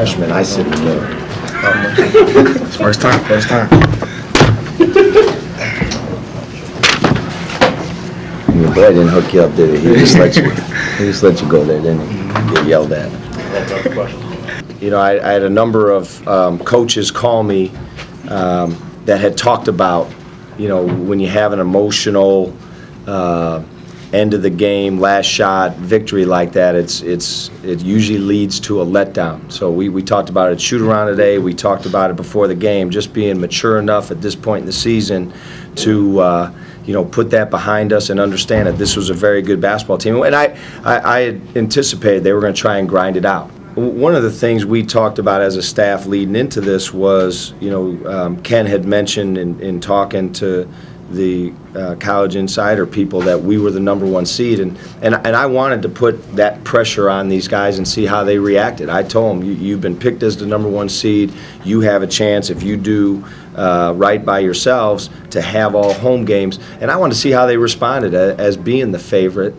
freshman, I sit in the middle. First time, first time. Your boy didn't hook you up, did he? He just let you, he just let you go there, didn't he? Get yelled at. You know, I, I had a number of um, coaches call me um, that had talked about, you know, when you have an emotional uh, end of the game, last shot, victory like that, it's, it's, it usually leads to a letdown. So we, we talked about it shoot around today, we talked about it before the game, just being mature enough at this point in the season to, uh, you know, put that behind us and understand that this was a very good basketball team. And I, I, I had anticipated they were going to try and grind it out. One of the things we talked about as a staff leading into this was, you know, um, Ken had mentioned in, in talking to the uh, college insider people that we were the number one seed, and, and, and I wanted to put that pressure on these guys and see how they reacted. I told them, you, you've been picked as the number one seed, you have a chance if you do uh, right by yourselves to have all home games, and I wanted to see how they responded a- as being the favorite